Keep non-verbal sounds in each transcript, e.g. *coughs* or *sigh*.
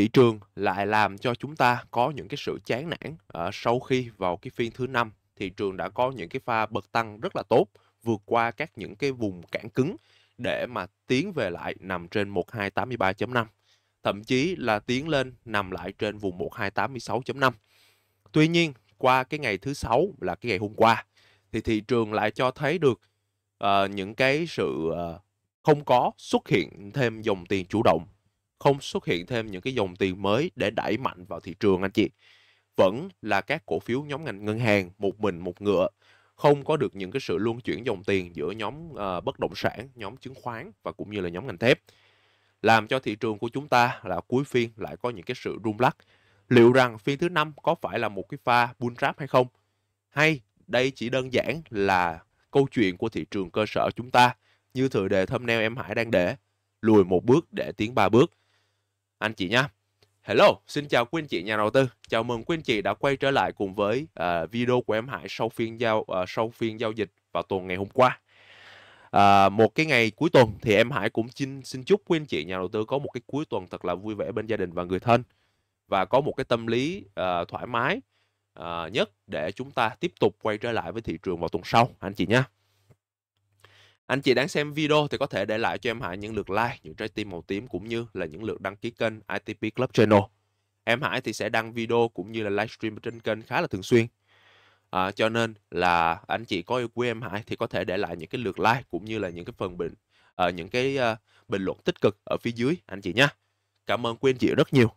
thị trường lại làm cho chúng ta có những cái sự chán nản. Uh, sau khi vào cái phiên thứ năm thị trường đã có những cái pha bật tăng rất là tốt vượt qua các những cái vùng cản cứng để mà tiến về lại nằm trên 1283.5 thậm chí là tiến lên nằm lại trên vùng 1286.5 tuy nhiên qua cái ngày thứ sáu là cái ngày hôm qua thì thị trường lại cho thấy được uh, những cái sự uh, không có xuất hiện thêm dòng tiền chủ động không xuất hiện thêm những cái dòng tiền mới để đẩy mạnh vào thị trường anh chị. Vẫn là các cổ phiếu nhóm ngành ngân hàng một mình một ngựa không có được những cái sự luân chuyển dòng tiền giữa nhóm uh, bất động sản nhóm chứng khoán và cũng như là nhóm ngành thép. Làm cho thị trường của chúng ta là cuối phiên lại có những cái sự rung lắc. Liệu rằng phiên thứ năm có phải là một cái pha bull trap hay không? Hay đây chỉ đơn giản là câu chuyện của thị trường cơ sở chúng ta như thừa đề thumbnail em Hải đang để lùi một bước để tiến ba bước? Anh chị nhé Hello, xin chào quý anh chị nhà đầu tư. Chào mừng quý anh chị đã quay trở lại cùng với uh, video của em Hải sau phiên giao uh, sau phiên giao dịch vào tuần ngày hôm qua. Uh, một cái ngày cuối tuần thì em Hải cũng xin xin chúc quý anh chị nhà đầu tư có một cái cuối tuần thật là vui vẻ bên gia đình và người thân và có một cái tâm lý uh, thoải mái uh, nhất để chúng ta tiếp tục quay trở lại với thị trường vào tuần sau anh chị nhé. Anh chị đang xem video thì có thể để lại cho em Hải những lượt like, những trái tim màu tím cũng như là những lượt đăng ký kênh ITP Club Channel. Em Hải thì sẽ đăng video cũng như là livestream trên kênh khá là thường xuyên. À, cho nên là anh chị có yêu quý em Hải thì có thể để lại những cái lượt like cũng như là những cái phần bình uh, những cái uh, bình luận tích cực ở phía dưới anh chị nhé. Cảm ơn quý anh chị rất nhiều.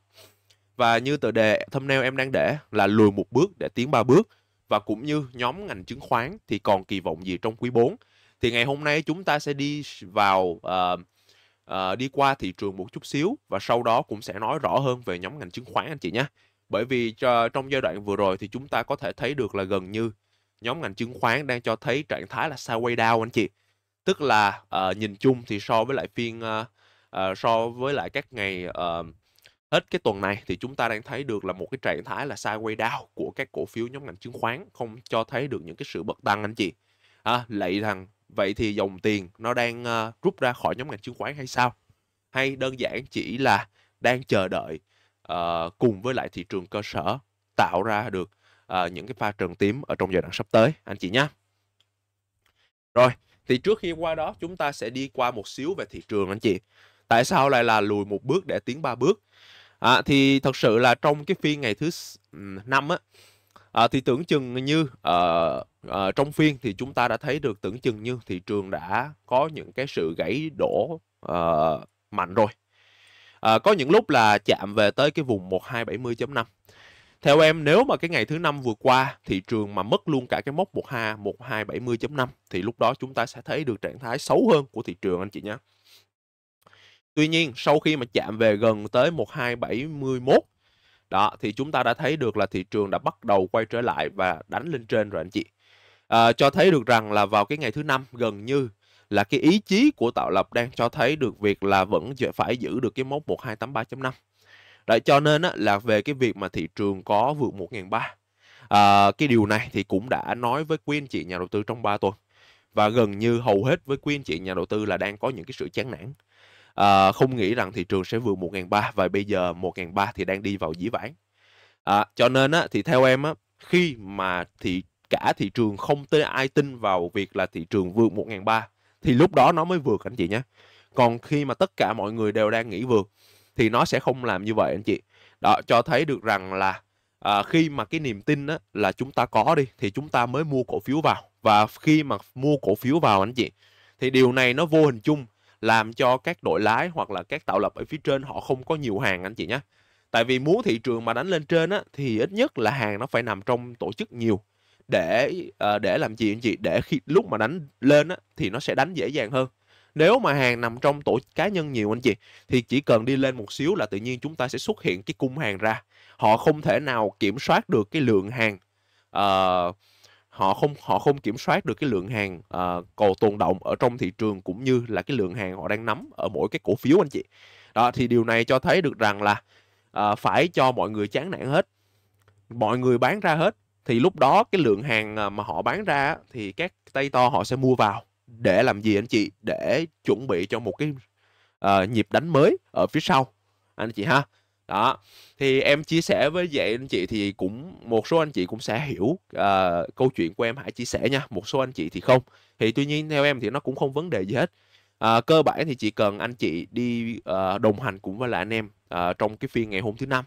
Và như tờ đề thumbnail em đang để là lùi một bước để tiến ba bước và cũng như nhóm ngành chứng khoán thì còn kỳ vọng gì trong quý 4 thì ngày hôm nay chúng ta sẽ đi vào uh, uh, đi qua thị trường một chút xíu và sau đó cũng sẽ nói rõ hơn về nhóm ngành chứng khoán anh chị nhé. Bởi vì cho, trong giai đoạn vừa rồi thì chúng ta có thể thấy được là gần như nhóm ngành chứng khoán đang cho thấy trạng thái là sideways down anh chị. Tức là uh, nhìn chung thì so với lại phiên uh, uh, so với lại các ngày uh, hết cái tuần này thì chúng ta đang thấy được là một cái trạng thái là sideways down của các cổ phiếu nhóm ngành chứng khoán không cho thấy được những cái sự bật tăng anh chị. À, lạy rằng vậy thì dòng tiền nó đang uh, rút ra khỏi nhóm ngành chứng khoán hay sao? Hay đơn giản chỉ là đang chờ đợi uh, cùng với lại thị trường cơ sở tạo ra được uh, những cái pha trần tím ở trong giai đoạn sắp tới? Anh chị nhé rồi thì trước khi qua đó chúng ta sẽ đi qua một xíu về thị trường anh chị. Tại sao lại là lùi một bước để tiến ba bước? À, thì thật sự là trong cái phiên ngày thứ năm á à, thì tưởng chừng như uh, uh, trong phiên thì chúng ta đã thấy được tưởng chừng như thị trường đã có những cái sự gãy đổ uh, mạnh rồi à, có những lúc là chạm về tới cái vùng 1270.5 theo em nếu mà cái ngày thứ năm vừa qua thị trường mà mất luôn cả cái mốc 12 1270.5 thì lúc đó chúng ta sẽ thấy được trạng thái xấu hơn của thị trường anh chị nhé. Tuy nhiên sau khi mà chạm về gần tới 1271 đó thì chúng ta đã thấy được là thị trường đã bắt đầu quay trở lại và đánh lên trên rồi anh chị. À, cho thấy được rằng là vào cái ngày thứ năm gần như là cái ý chí của tạo lập đang cho thấy được việc là vẫn phải giữ được cái mốc 1283.5. Đấy cho nên á, là về cái việc mà thị trường có vượt 1.300 à, ờ, cái điều này thì cũng đã nói với quý anh chị nhà đầu tư trong 3 tuần và gần như hầu hết với quý anh chị nhà đầu tư là đang có những cái sự chán nản à, không nghĩ rằng thị trường sẽ vượt 1.300 và bây giờ 1.300 thì đang đi vào dĩ vãng. À, cho nên á, thì theo em á, khi mà thị cả thị trường không tới ai tin vào việc là thị trường vượt 1.300 thì lúc đó nó mới vượt anh chị nhé. Còn khi mà tất cả mọi người đều đang nghĩ vượt thì nó sẽ không làm như vậy anh chị. Đó cho thấy được rằng là à, khi mà cái niềm tin á, là chúng ta có đi thì chúng ta mới mua cổ phiếu vào. Và khi mà mua cổ phiếu vào anh chị thì điều này nó vô hình chung làm cho các đội lái hoặc là các tạo lập ở phía trên họ không có nhiều hàng anh chị nhé. Tại vì muốn thị trường mà đánh lên trên á thì ít nhất là hàng nó phải nằm trong tổ chức nhiều. Để à, để làm gì anh chị? Để khi lúc mà đánh lên á thì nó sẽ đánh dễ dàng hơn. Nếu mà hàng nằm trong tổ cá nhân nhiều anh chị thì chỉ cần đi lên một xíu là tự nhiên chúng ta sẽ xuất hiện cái cung hàng ra. Họ không thể nào kiểm soát được cái lượng hàng uh, họ không họ không kiểm soát được cái lượng hàng uh, cầu tồn động ở trong thị trường cũng như là cái lượng hàng họ đang nắm ở mỗi cái cổ phiếu anh chị. Đó thì điều này cho thấy được rằng là uh, phải cho mọi người chán nản hết mọi người bán ra hết thì lúc đó cái lượng hàng ờ, mà họ bán ra thì các tay to họ sẽ mua vào để làm gì anh chị? Để chuẩn bị cho một cái uh, nhịp đánh mới ở phía sau. Anh chị ha? Đó, thì em chia sẻ với vậy anh chị thì cũng một số anh chị cũng sẽ hiểu uh, câu chuyện của em hãy chia sẻ nha, một số anh chị thì không. Thì tuy nhiên theo em thì nó cũng không vấn đề gì hết. Uh, cơ bản thì chỉ cần anh chị đi uh, đồng hành cùng với lại anh em uh, trong cái phiên ngày hôm thứ năm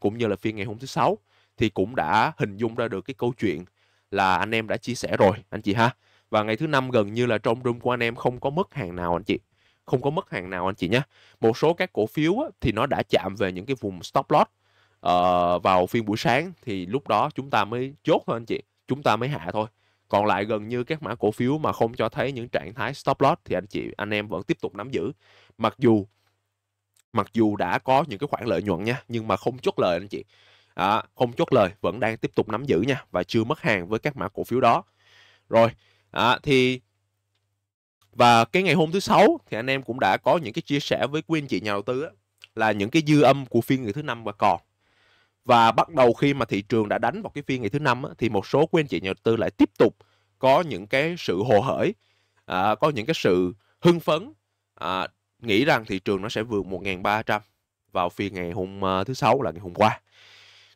cũng như là phiên ngày hôm thứ sáu thì cũng đã hình dung ra được cái câu chuyện là anh em đã chia sẻ rồi anh chị ha. Và ngày thứ năm gần như là trong room của anh em không có mất hàng nào anh chị không có mất hàng nào anh chị nhé. Một số các cổ phiếu á, thì nó đã chạm về những cái vùng stop loss uh, vào phiên buổi sáng thì lúc đó chúng ta mới chốt thôi anh chị chúng ta mới hạ thôi. Còn lại gần như các mã cổ phiếu mà không cho thấy những trạng thái stop loss thì anh chị anh em vẫn tiếp tục nắm giữ. Mặc dù mặc dù đã có những cái khoản lợi nhuận nha nhưng mà không chốt lời anh chị. À, không chốt lời vẫn đang tiếp tục nắm giữ nha và chưa mất hàng với các mã cổ phiếu đó. Rồi à, thì và cái ngày hôm thứ sáu thì anh em cũng đã có những cái chia sẻ với quý anh chị nhà đầu tư á, là những cái dư âm của phiên ngày thứ năm và còn. Và bắt đầu khi mà thị trường đã đánh vào cái phiên ngày thứ năm á, thì một số quý anh chị nhà đầu tư lại tiếp tục có những cái sự hồ hởi, à, có những cái sự hưng phấn, à, nghĩ rằng thị trường nó sẽ vượt 1.300 vào phiên ngày hôm uh, thứ sáu là ngày hôm qua.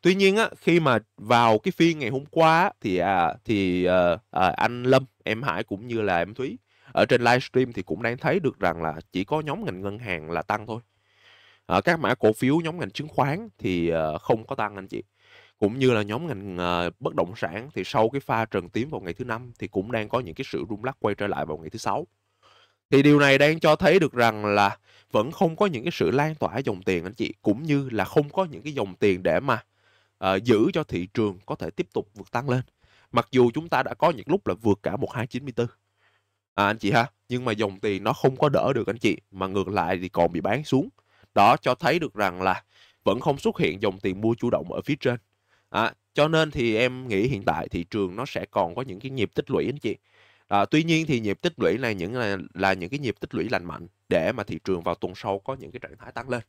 Tuy nhiên á, khi mà vào cái phiên ngày hôm qua thì à, thì à, à, anh Lâm, em Hải cũng như là em Thúy ở trên livestream thì cũng đang thấy được rằng là chỉ có nhóm ngành ngân hàng là tăng thôi. Ở các mã cổ phiếu nhóm ngành chứng khoán thì ờ, không có tăng anh chị. Cũng như là nhóm ngành ờ, bất động sản thì sau cái pha trần tím vào ngày thứ năm thì cũng đang có những cái sự rung lắc quay trở lại vào ngày thứ sáu. Thì điều này đang cho thấy được rằng là vẫn không có những cái sự lan tỏa dòng tiền anh chị cũng như là không có những cái dòng tiền để mà uh, giữ cho thị trường có thể tiếp tục vượt tăng lên. Mặc dù chúng ta đã có những lúc là vượt cả 1294 à, anh chị ha nhưng mà dòng tiền nó không có đỡ được anh chị mà ngược lại thì còn bị bán xuống. Đó cho thấy được rằng là vẫn không xuất hiện dòng tiền mua chủ động ở phía trên. À, cho nên thì em nghĩ hiện tại thị trường nó sẽ còn có những cái nhịp tích lũy anh chị. À, tuy nhiên thì nhịp tích lũy này những là, là những cái nhịp tích lũy lành mạnh để mà thị trường vào tuần sau có những cái trạng thái tăng lên.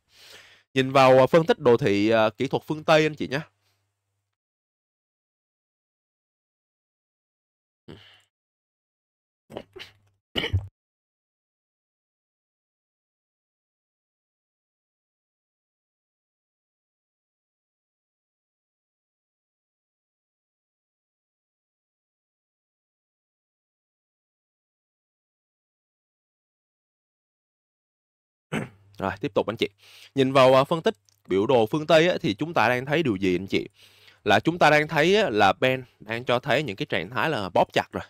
Nhìn vào à, phân tích đồ thị à, kỹ thuật phương tây anh chị nhé *coughs* Rồi, tiếp tục anh chị. Nhìn vào à, phân tích biểu đồ phương Tây á, thì chúng ta đang thấy điều gì anh chị? Là chúng ta đang thấy á, là Ben đang cho thấy những cái trạng thái là bóp chặt rồi.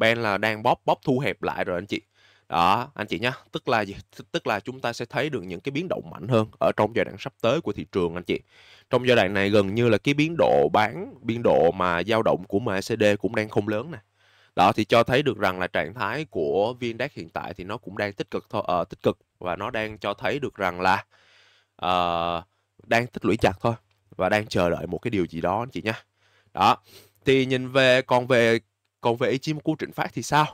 Ben là đang bóp bóp thu hẹp lại rồi anh chị. Đó, anh chị nhá. Tức là gì? Tức là chúng ta sẽ thấy được những cái biến động mạnh hơn ở trong giai đoạn sắp tới của thị trường anh chị. Trong giai đoạn này gần như là cái biến độ bán, biên độ mà dao động của MACD cũng đang không lớn nè. Đó thì cho thấy được rằng là trạng thái của viên đắc hiện tại thì nó cũng đang tích cực thôi, uh, tích cực và nó đang cho thấy được rằng là uh, đang tích lũy chặt thôi và đang chờ đợi một cái điều gì đó anh chị nhé Đó. Thì nhìn về còn về còn về Ichimoku Trịnh Phát thì sao?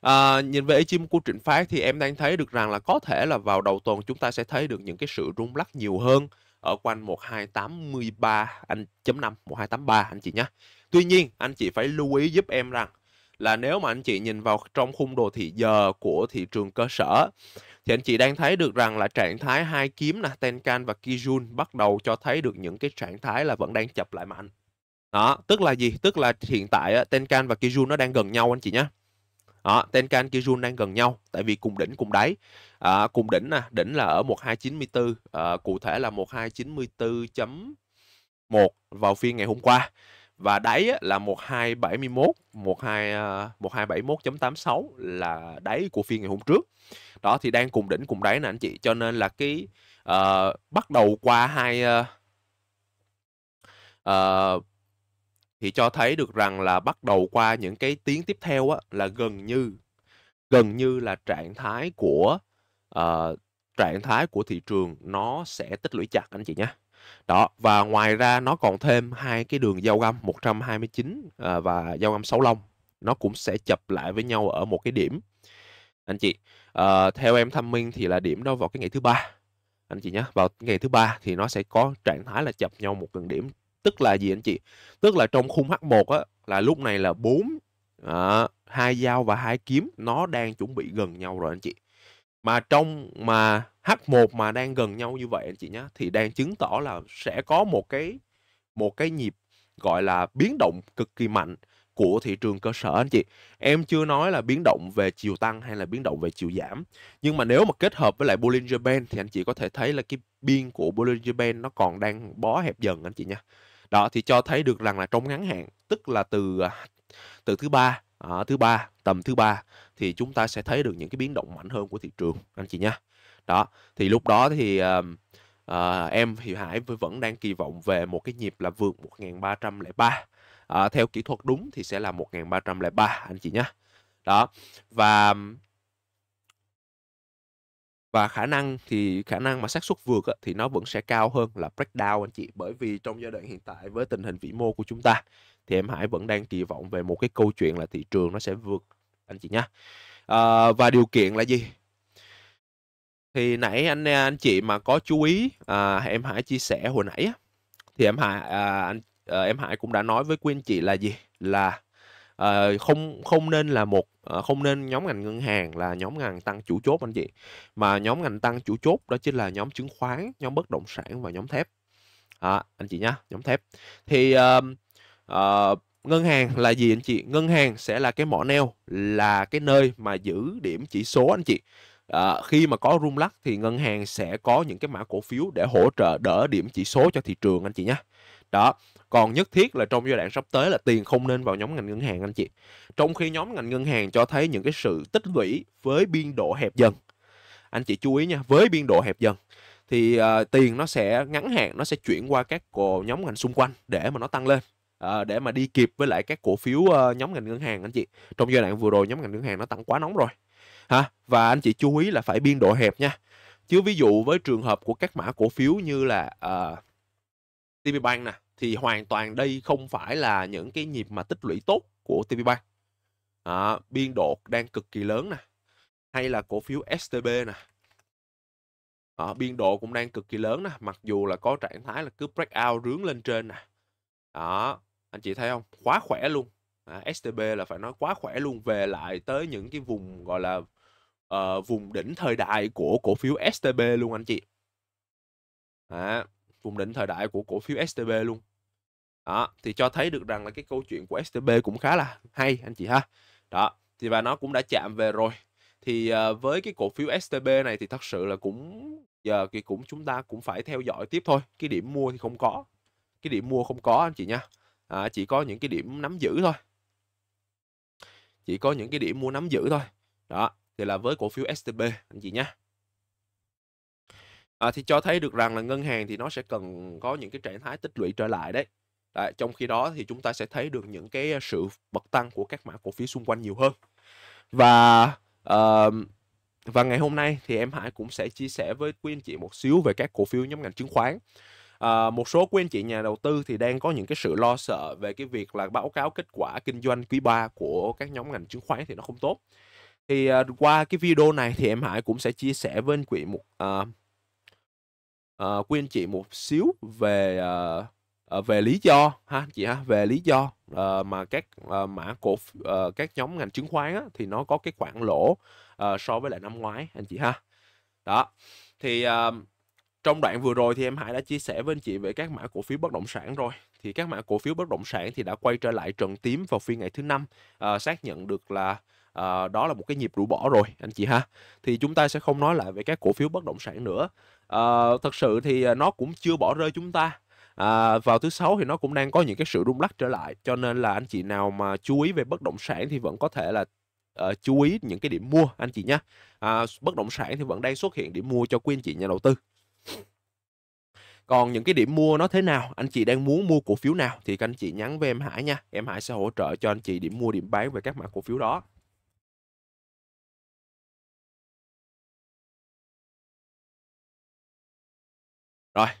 À, nhìn về Ichimoku Trịnh Phát thì em đang thấy được rằng là có thể là vào đầu tuần chúng ta sẽ thấy được những cái sự rung lắc nhiều hơn ở quanh 1283 anh chấm 5 1283 anh chị nhé. Tuy nhiên anh chị phải lưu ý giúp em rằng là nếu mà anh chị nhìn vào trong khung đồ thị giờ của thị trường cơ sở thì anh chị đang thấy được rằng là trạng thái hai kiếm là Tenkan và Kijun bắt đầu cho thấy được những cái trạng thái là vẫn đang chập lại mạnh. Đó, tức là gì? Tức là hiện tại Tenkan và Kijun nó đang gần nhau anh chị nhé. Đó, Tenkan Kijun đang gần nhau tại vì cùng đỉnh cùng đáy. À, cùng đỉnh nè, đỉnh là ở 1294, à, cụ thể là 1294.1 vào phiên ngày hôm qua và đáy là 1271 12 1271.86 là đáy của phiên ngày hôm trước đó thì đang cùng đỉnh cùng đáy nè anh chị cho nên là cái uh, bắt đầu qua hai uh, uh, thì cho thấy được rằng là bắt đầu qua những cái tiếng tiếp theo á, là gần như gần như là trạng thái của uh, trạng thái của thị trường nó sẽ tích lũy chặt anh chị nhé đó, và ngoài ra nó còn thêm hai cái đường giao găm 129 uh, ờ, và giao găm 6 lông. Nó cũng sẽ chập lại với nhau ở một cái điểm. Anh chị, uh, theo em thăm minh thì là điểm đó vào cái ngày thứ ba. Anh chị nhé, vào ngày thứ ba thì nó sẽ có trạng thái là chập nhau một gần điểm. Tức là gì anh chị? Tức là trong khung H1 á là lúc này là bốn, à, hai dao và hai kiếm nó đang chuẩn bị gần nhau rồi anh chị. Mà trong mà H1 mà đang gần nhau như vậy anh chị nhé thì đang chứng tỏ là sẽ có một cái một cái nhịp gọi là biến động cực kỳ mạnh của thị trường cơ sở anh chị. Em chưa nói là biến động về chiều tăng hay là biến động về chiều giảm. Nhưng mà nếu mà kết hợp với lại Bollinger Band thì anh chị có thể thấy là cái biên của Bollinger Band nó còn đang bó hẹp dần anh chị nha. Đó thì cho thấy được rằng là trong ngắn hạn, tức là từ à, từ thứ ba à, thứ ba tầm thứ ba thì chúng ta sẽ thấy được những cái biến động mạnh hơn của thị trường anh chị nhé Đó, thì lúc đó thì uh, uh, em thì Hải vẫn đang kỳ vọng về một cái nhịp là vượt 1303 à, theo kỹ thuật đúng thì sẽ là 1303 anh chị nhé đó và và khả năng thì khả năng mà xác suất vượt á, thì nó vẫn sẽ cao hơn là breakdown anh chị. Bởi vì trong giai đoạn hiện tại với tình hình vĩ mô của chúng ta thì em Hải vẫn đang kỳ vọng về một cái câu chuyện là thị trường nó sẽ vượt anh chị nhé à, và điều kiện là gì? Thì nãy anh anh chị mà có chú ý à, em Hải chia sẻ hồi nãy á, thì em Hải à, anh à, em Hải cũng đã nói với quý anh chị là gì? Là uh, không không nên là một uh, không nên nhóm ngành ngân hàng là nhóm ngành tăng chủ chốt anh chị. Mà nhóm ngành tăng chủ chốt đó chính là nhóm chứng khoán nhóm bất động sản và nhóm thép. À, anh chị nhá nhóm thép. Thì uh, uh, ngân hàng là gì anh chị? Ngân hàng sẽ là cái mỏ neo là cái nơi mà giữ điểm chỉ số anh chị. À, khi mà có rung lắc thì ngân hàng sẽ có những cái mã cổ phiếu để hỗ trợ đỡ điểm chỉ số cho thị trường anh chị nhé đó còn nhất thiết là trong giai đoạn sắp tới là tiền không nên vào nhóm ngành ngân hàng anh chị. Trong khi nhóm ngành ngân hàng cho thấy những cái sự tích lũy với biên độ hẹp dần. Anh chị chú ý nha với biên độ hẹp dần thì uh, tiền nó sẽ ngắn hạn nó sẽ chuyển qua các cổ nhóm ngành xung quanh để mà nó tăng lên uh, để mà đi kịp với lại các cổ phiếu uh, nhóm ngành ngân hàng anh chị. Trong giai đoạn vừa rồi nhóm ngành ngân hàng nó tăng quá nóng rồi ha? Và anh chị chú ý là phải biên độ hẹp nha. Chứ ví dụ với trường hợp của các mã cổ phiếu như là uh, TP Bank nè thì hoàn toàn đây không phải là những cái nhịp mà tích lũy tốt của TP3. à, biên độ đang cực kỳ lớn nè hay là cổ phiếu STB nè. À, biên độ cũng đang cực kỳ lớn nè mặc dù là có trạng thái là cứ break out rướng lên trên nè. Đó anh chị thấy không? Quá khỏe luôn. À, STB là phải nói quá khỏe luôn về lại tới những cái vùng gọi là uh, vùng đỉnh thời đại của cổ phiếu STB luôn anh chị. À, vùng đỉnh thời đại của cổ phiếu STB luôn đó thì cho thấy được rằng là cái câu chuyện của STB cũng khá là hay anh chị ha. Đó thì và nó cũng đã chạm về rồi. Thì uh, với cái cổ phiếu STB này thì thật sự là cũng giờ thì cũng chúng ta cũng phải theo dõi tiếp thôi. Cái điểm mua thì không có. Cái điểm mua không có anh chị nha. À, chỉ có những cái điểm nắm giữ thôi. Chỉ có những cái điểm mua nắm giữ thôi. Đó thì là với cổ phiếu STB anh chị nhé à, thì cho thấy được rằng là ngân hàng thì nó sẽ cần có những cái trạng thái tích lũy trở lại đấy. Đấy, trong khi đó thì chúng ta sẽ thấy được những cái sự bật tăng của các mã cổ phiếu xung quanh nhiều hơn. Và uh, và ngày hôm nay thì em Hải cũng sẽ chia sẻ với quý anh chị một xíu về các cổ phiếu nhóm ngành chứng khoán. À, một số quý anh chị nhà đầu tư thì đang có những cái sự lo sợ về cái việc là báo cáo kết quả kinh doanh quý 3 của các nhóm ngành chứng khoán thì nó không tốt. Thì uh, qua cái video này thì em Hải cũng sẽ chia sẻ với anh Quỷ một uh, uh, quý anh chị một xíu về uh, uh, về lý do ha chị ha về lý do uh, mà các uh, mã cổ uh, các nhóm ngành chứng khoán á, thì nó có cái khoản lỗ uh, so với lại năm ngoái anh chị ha. Đó thì uh, trong đoạn vừa rồi thì em Hải đã chia sẻ với anh chị về các mã cổ phiếu bất động sản rồi. Thì các mã cổ phiếu bất động sản thì đã quay trở lại trần tím vào phiên ngày thứ năm uh, xác nhận được là uh, đó là một cái nhịp rũ bỏ rồi anh chị ha. Thì chúng ta sẽ không nói lại về các cổ phiếu bất động sản nữa. Uh, thật sự thì nó cũng chưa bỏ rơi chúng ta à, vào thứ sáu thì nó cũng đang có những cái sự rung lắc trở lại cho nên là anh chị nào mà chú ý về bất động sản thì vẫn có thể là uh, chú ý những cái điểm mua anh chị nhé à, bất động sản thì vẫn đang xuất hiện điểm mua cho quý anh chị nhà đầu tư. Còn những cái điểm mua nó thế nào anh chị đang muốn mua cổ phiếu nào thì các anh chị nhắn với em Hải nha. Em Hải sẽ hỗ trợ cho anh chị điểm mua điểm bán về các mã cổ phiếu đó. Rồi.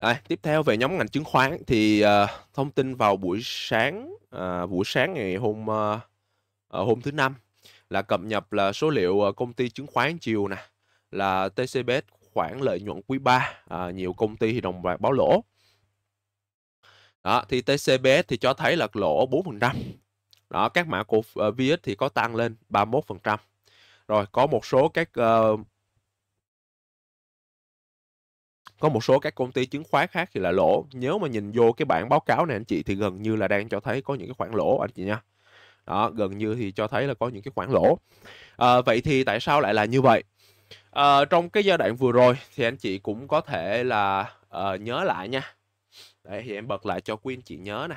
À, tiếp theo về nhóm ngành chứng khoán thì uh, thông tin vào buổi sáng uh, buổi sáng ngày hôm uh, hôm thứ năm là cập nhật là số liệu công ty chứng khoán chiều nè là TCBS khoản lợi nhuận quý 3 à, nhiều công ty thì đồng loạt báo lỗ. Đó thì TCBS thì cho thấy là lỗ 4% đó các mã cổ uh, VS thì có tăng lên 31% Rồi có một số các uh, có một số các công ty chứng khoán khác thì là lỗ. Nếu mà nhìn vô cái bảng báo cáo này anh chị thì gần như là đang cho thấy có những cái khoản lỗ anh chị nha. Đó, gần như thì cho thấy là có những cái khoản lỗ. À, vậy thì tại sao lại là như vậy? À, trong cái giai đoạn vừa rồi thì anh chị cũng có thể là uh, nhớ lại nha. Đấy thì em bật lại cho quý anh chị nhớ nè.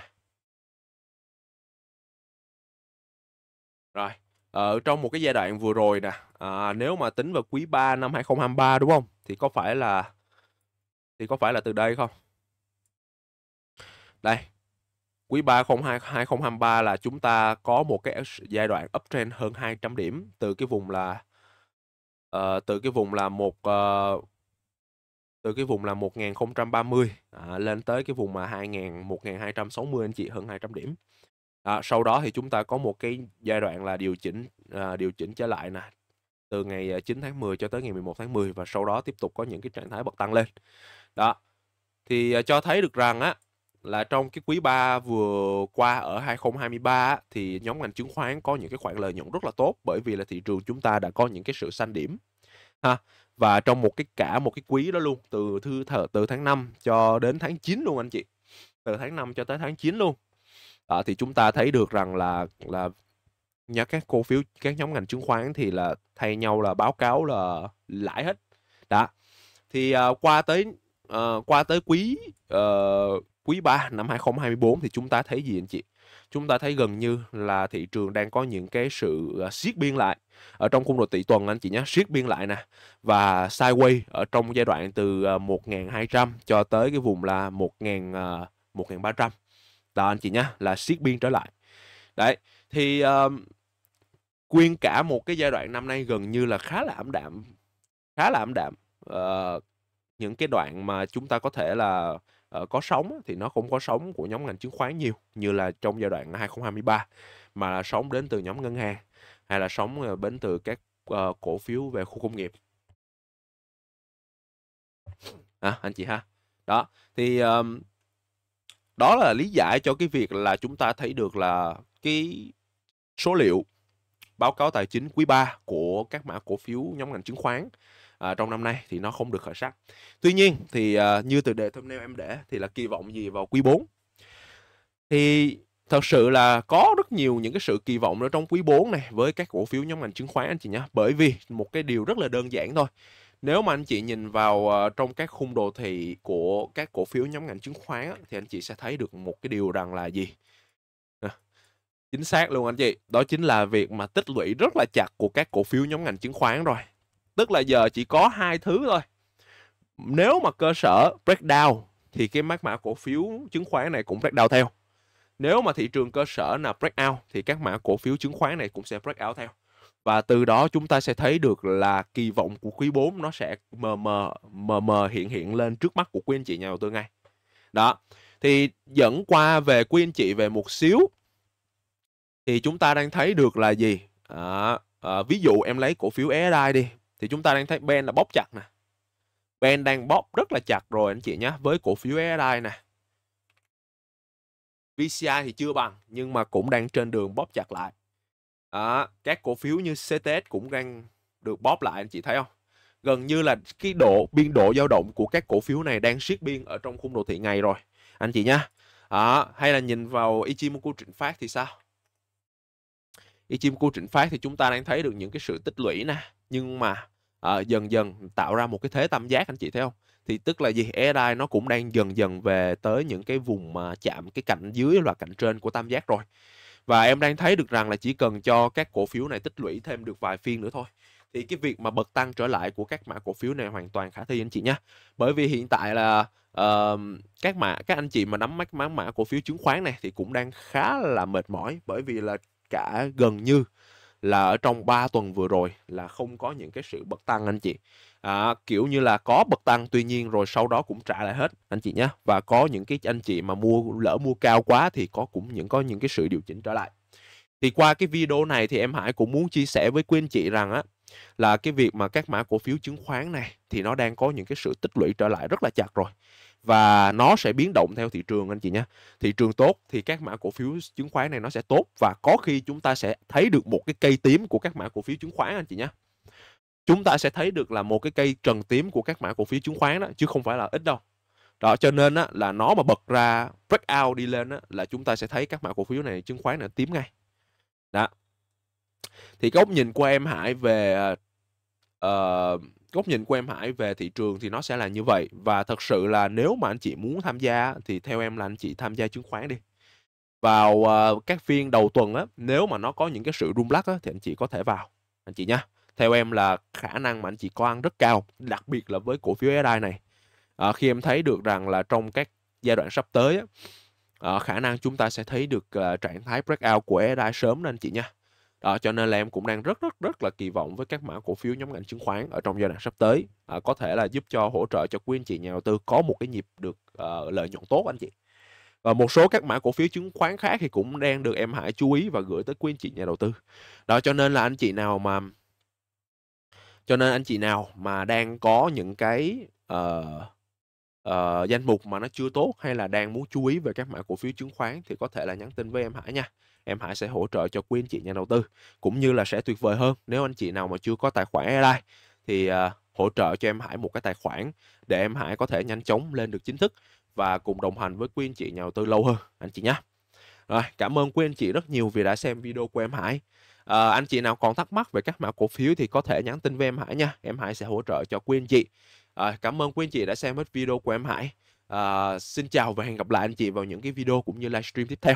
Rồi, ở trong một cái giai đoạn vừa rồi nè, à, nếu mà tính vào quý 3 năm 2023 đúng không? Thì có phải là thì có phải là từ đây không? Đây. Quý 3 02 2023 là chúng ta có một cái giai đoạn uptrend hơn 200 điểm từ cái vùng là uh, từ cái vùng là một uh, từ cái vùng là 1030 à, lên tới cái vùng mà 2000 1260 anh chị hơn 200 điểm. À, sau đó thì chúng ta có một cái giai đoạn là điều chỉnh à, điều chỉnh trở lại nè từ ngày 9 tháng 10 cho tới ngày 11 tháng 10 và sau đó tiếp tục có những cái trạng thái bật tăng lên. Đó. Thì ờ, cho thấy được rằng á là trong cái quý 3 vừa qua ở 2023 á, thì nhóm ngành chứng khoán có những cái khoản lợi nhuận rất là tốt bởi vì là thị trường chúng ta đã có những cái sự xanh điểm ha. Và trong một cái cả một cái quý đó luôn từ thư thờ từ tháng 5 cho đến tháng 9 luôn anh chị. Từ tháng 5 cho tới tháng 9 luôn. Đó, thì chúng ta thấy được rằng là là nhớ các cổ phiếu các nhóm ngành chứng khoán thì là thay nhau là báo cáo là lãi hết. Đó. Thì uh, qua tới uh, qua tới quý uh, quý 3 năm 2024 thì chúng ta thấy gì anh chị? Chúng ta thấy gần như là thị trường đang có những cái sự uh, siết biên lại ở trong khung độ tỷ tuần anh chị nhé, siết biên lại nè và sideways ở trong giai đoạn từ uh, 1200 cho tới cái vùng là 1000 uh, 1300. Đó anh chị nhé, là siết biên trở lại. Đấy, thì uh, quyên cả một cái giai đoạn năm nay gần như là khá là ảm đạm khá là ảm đạm uh, những cái đoạn mà chúng ta có thể là uh, có sóng thì nó không có sóng của nhóm ngành chứng khoán nhiều như là trong giai đoạn 2023 mà là sóng đến từ nhóm ngân hàng hay là sóng ờ, đến từ các uh, cổ phiếu về khu công nghiệp. À, anh chị ha. Đó thì um, đó là lý giải cho cái việc là chúng ta thấy được là cái số liệu báo cáo tài chính quý 3 của các mã cổ phiếu nhóm ngành chứng khoán à, trong năm nay thì nó không được khởi sắc. Tuy nhiên thì à, như từ đề thumbnail em để thì là kỳ vọng gì vào quý 4? Thì thật sự là có rất nhiều những cái sự kỳ vọng ở trong quý 4 này với các cổ phiếu nhóm ngành chứng khoán anh chị nhé. Bởi vì một cái điều rất là đơn giản thôi. Nếu mà anh chị nhìn vào uh, trong các khung đồ thị của các cổ phiếu nhóm ngành chứng khoán thì anh chị sẽ thấy được một cái điều rằng là gì? Chính xác luôn anh chị. Đó chính là việc mà tích lũy rất là chặt của các cổ phiếu nhóm ngành chứng khoán rồi. Tức là giờ chỉ có hai thứ thôi. Nếu mà cơ sở breakdown thì cái mát mã cổ phiếu chứng khoán này cũng breakdown theo. Nếu mà thị trường cơ sở là breakout thì các mã cổ phiếu chứng khoán này cũng sẽ breakout theo. Và từ đó chúng ta sẽ thấy được là kỳ vọng của quý 4 nó sẽ mờ mờ mờ mờ hiện hiện lên trước mắt của quý anh chị nhà đầu tư ngay. Đó. Thì dẫn qua về quý anh chị về một xíu thì chúng ta đang thấy được là gì? À, à, ví dụ em lấy cổ phiếu SSI đi thì chúng ta đang thấy Ben là bóp chặt nè. Ben đang bóp rất là chặt rồi anh chị nhé với cổ phiếu SSI nè. VCI thì chưa bằng nhưng mà cũng đang trên đường bóp chặt lại. À, các cổ phiếu như CTS cũng đang được bóp lại anh chị thấy không? Gần như là cái độ biên độ dao động của các cổ phiếu này đang siết biên ở trong khung đồ thị ngày rồi anh chị nhé. À, hay là nhìn vào Ichimoku Trịnh Phát thì sao? Ichimoku Trịnh Phát thì chúng ta đang thấy được những cái sự tích lũy nè nhưng mà à, dần dần tạo ra một cái thế tam giác anh chị thấy không? Thì tức là gì? SI nó cũng đang dần dần về tới những cái vùng mà chạm cái cạnh dưới và cạnh trên của tam giác rồi. Và em đang thấy được rằng là chỉ cần cho các cổ phiếu này tích lũy thêm được vài phiên nữa thôi. Thì cái việc mà bật tăng trở lại của các mã cổ phiếu này hoàn toàn khả thi anh chị nhé bởi vì hiện tại là uh, các mã các anh chị mà nắm mắt mã mã cổ phiếu chứng khoán này thì cũng đang khá là mệt mỏi. Bởi vì là cả gần như là ở trong 3 tuần vừa rồi là không có những cái sự bật tăng anh chị. À, kiểu như là có bật tăng tuy nhiên rồi sau đó cũng trả lại hết anh chị nhé và có những cái anh chị mà mua lỡ mua cao quá thì có cũng những có những cái sự điều chỉnh trở lại. Thì qua cái video này thì em Hải cũng muốn chia sẻ với quý anh chị rằng á là cái việc mà các mã cổ phiếu chứng khoán này thì nó đang có những cái sự tích lũy trở lại rất là chặt rồi và nó sẽ biến động theo thị trường anh chị nhé. Thị trường tốt thì các mã cổ phiếu chứng khoán này nó sẽ tốt và có khi chúng ta sẽ thấy được một cái cây tím của các mã cổ phiếu chứng khoán anh chị nhé. chúng ta sẽ thấy được là một cái cây trần tím của các mã cổ phiếu chứng khoán đó chứ không phải là ít đâu đó cho nên á, là nó mà bật ra breakout đi lên á, là chúng ta sẽ thấy các mã cổ phiếu này chứng khoán này tím ngay đó thì góc nhìn của em Hải về uh, góc nhìn của em Hải về thị trường thì nó sẽ là như vậy. Và thật sự là nếu mà anh chị muốn tham gia thì theo em là anh chị tham gia chứng khoán đi. Vào uh, các phiên đầu tuần á nếu mà nó có những cái sự rung lắc á thì anh chị có thể vào anh chị nhá. Theo em là khả năng mà anh chị có ăn rất cao đặc biệt là với cổ phiếu SI này. À, khi em thấy được rằng là trong các giai đoạn sắp tới á, à, khả năng chúng ta sẽ thấy được uh, trạng thái breakout của SI sớm nên anh chị nha đó, cho nên là em cũng đang rất rất rất là kỳ vọng với các mã cổ phiếu nhóm ngành chứng khoán ở trong giai đoạn sắp tới. À, có thể là giúp cho hỗ trợ cho quý anh chị nhà đầu tư có một cái nhịp được uh, lợi nhuận tốt anh chị. Và một số các mã cổ phiếu chứng khoán khác thì cũng đang được em Hải chú ý và gửi tới quý anh chị nhà đầu tư. Đó cho nên là anh chị nào mà cho nên anh chị nào mà đang có những cái uh, uh, danh mục mà nó chưa tốt hay là đang muốn chú ý về các mã cổ phiếu chứng khoán thì có thể là nhắn tin với em Hải nha. Em Hải sẽ hỗ trợ cho quý anh chị nhà đầu tư cũng như là sẽ tuyệt vời hơn nếu anh chị nào mà chưa có tài khoản Airline thì uh, hỗ trợ cho em Hải một cái tài khoản để em Hải có thể nhanh chóng lên được chính thức và cùng đồng hành với quý anh chị nhà đầu tư lâu hơn anh chị nhé rồi cảm ơn quý anh chị rất nhiều vì đã xem video của em Hải. À, anh chị nào còn thắc mắc về các mã cổ phiếu thì có thể nhắn tin với em Hải nha. Em Hải sẽ hỗ trợ cho quý anh chị à, cảm ơn quý anh chị đã xem hết video của em Hải. À, xin chào và hẹn gặp lại anh chị vào những cái video cũng như livestream tiếp theo.